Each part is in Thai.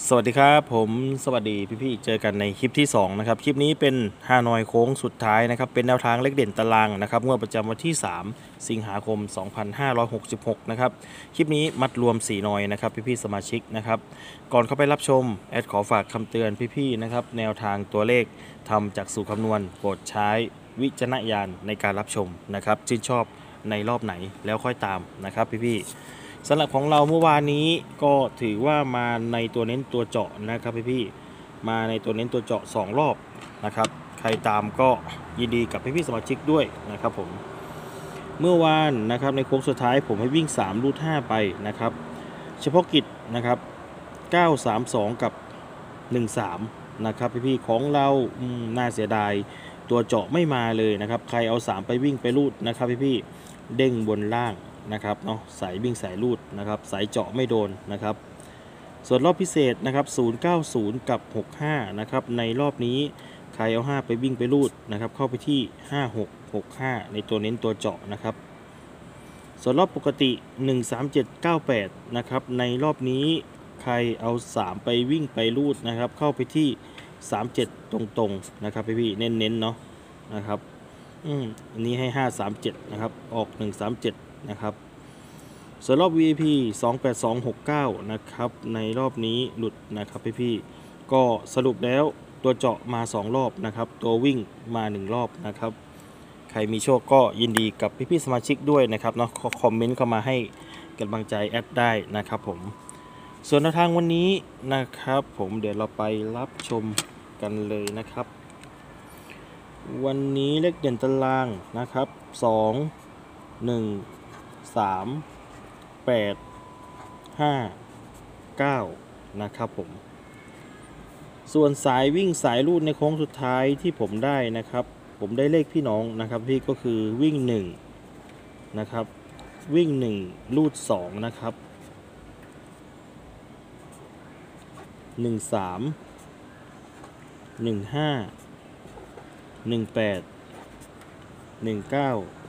สวัสดีครับผมสวัสดีพี่ๆเจอกันในคลิปที่2นะครับคลิปนี้เป็นฮานอยโค้งสุดท้ายนะครับเป็นแนวทางเลขเด่นตารางนะครับงวดประจำวันที่ 3 สิงหาคม 2566 นะครับคลิปนี้มัดรวม4นอยนะครับพี่ๆสมาชิกนะครับก่อนเข้าไปรับชมแอดขอฝากคำเตือนพี่ๆนะครับแนวทางตัวเลขทำจากสูตรคำนวณโปรดใช้วิจารณญาณในการรับชมนะครับชื่นชอบในรอบไหนแล้วค่อยตามนะครับพี่ๆ สำหรับของเราเมื่อวานนี้ก็ถือว่ามาในตัวเน้นตัวเจาะนะครับพี่พี่มาในตัวเน้นตัวเจาะ 2 รอบนะครับ ใครตามก็ยินดีกับพี่พี่สมาชิกด้วยนะครับผมเมื่อวานนะครับในโค้งสุดท้ายผมให้วิ่ง 3 รูด5ไปนะครับ เฉพาะกิจนะครับ 932 กับ 13 นะครับพี่พี่ของเราน่าเสียดายตัวเจาะไม่มาเลยนะครับ ใครเอา 3 ไปวิ่งไปรูดนะครับพี่พี่เด้งบนล่าง นะครับเนาะสายวิ่งสายรูดนะครับสายเจาะไม่โดนนะครับ ส่วนรอบพิเศษนะครับ 090 กับ 65 นะครับในรอบนี้ใครเอา 5 ไปวิ่งไปรูดนะครับเข้าไปที่ 5665 ในตัวเน้นตัวเจาะนะครับ ส่วนรอบปกติ 13798 นะครับในรอบนี้ใครเอา 3 ไปวิ่งไปรูดนะครับเข้าไปที่ 37 ตรงๆนะครับพี่ๆเน้นๆเนาะนะครับอืมอันนี้ให้ 537 นะครับ ออก 137 นะครับส่วนรอบ VIP 28269 นะครับ ในรอบนี้หลุดนะครับพี่ๆก็สรุปแล้วตัวเจาะมา 2 รอบนะครับ ตัววิ่งมา 1 รอบนะครับ ใครมีโชคก็ยินดีกับพี่ๆสมาชิกด้วยนะครับเนาะคอมเมนต์เข้ามาให้กำลังใจแอดได้นะครับผม ส่วนแนวทางวันนี้นะครับผมเดี๋ยวเราไปรับชมกันเลยนะครับ วันนี้เลขเด่นตารางนะครับ 2 1 3 8 5 9นะครับผม ส่วนสายวิ่งสายรูดในโค้งสุดท้ายที่ผมได้นะครับ ผมได้เลขพี่น้องนะครับพี่ก็คือวิ่ง1นะครับ วิ่ง1รูด2นะครับ1 3 1 5 1 8 1 9 2 3 2 5 2 8 2 9น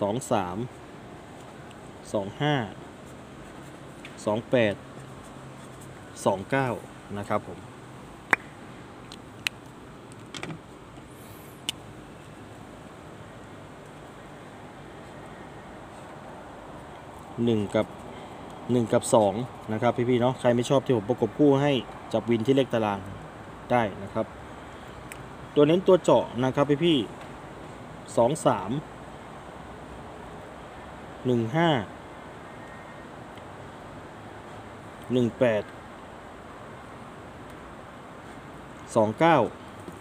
สองสามสองห้าสองแปดสองเก้านะครับผม หนึ่งกับหนึ่งกับสองนะครับพี่ๆเนาะใครไม่ชอบที่ผมประกบคู่ให้จับวินที่เลขตารางได้นะครับ ตัวเน้นตัวเจาะนะครับพี่ๆสองสาม หนึ่งห้าหนึ่งแปดสองเก้า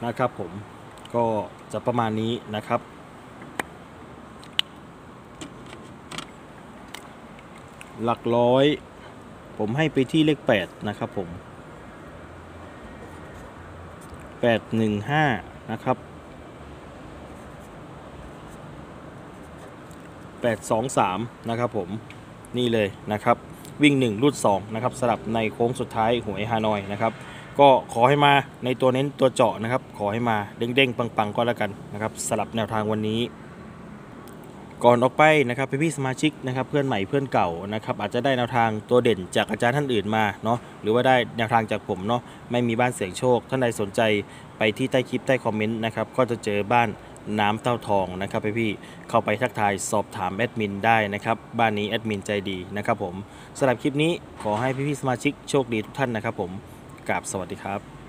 นะครับผมก็จะประมาณนี้นะครับ หลักร้อย ผมให้ไปที่เลข8นะครับผม815นะครับ 823 นะครับผมนี่เลยนะครับ วิ่ง 1 รูด2นะครับสลับในโค้งสุดท้ายหวยฮานอยนะครับก็ขอให้มาในตัวเน้นตัวเจาะนะครับ ขอให้มาเด้งๆ ปังๆ ก็แล้วกันนะครับสลับแนวทางวันนี้ ก่อนออกไปนะครับพี่พี่ๆสมาชิกนะครับเพื่อนใหม่เพื่อนเก่านะครับอาจจะได้แนวทางตัวเด่นจากอาจารย์ท่านอื่นมาเนาะหรือว่าได้แนวทางจากผมเนาะไม่มีบ้านเสียงโชค ท่านใดสนใจไปที่ใต้คลิปใต้คอมเมนต์นะครับก็จะเจอบ้าน น้ำเต้าทองนะครับพี่พี่ๆเข้าไปทักทายสอบถามแอดมินได้นะครับ บ้านนี้แอดมินใจดีนะครับผมสำหรับคลิปนี้ขอให้พี่พี่ๆสมาชิกโชคดีทุกท่านนะครับผมกราบสวัสดีครับ